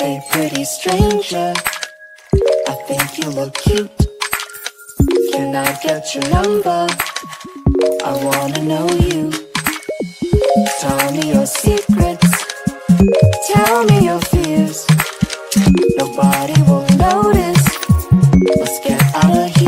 Hey pretty stranger. I think you look cute. Can I get your number? I wanna know you. Tell me your secrets. Tell me your fears. Nobody will notice. Let's get out of here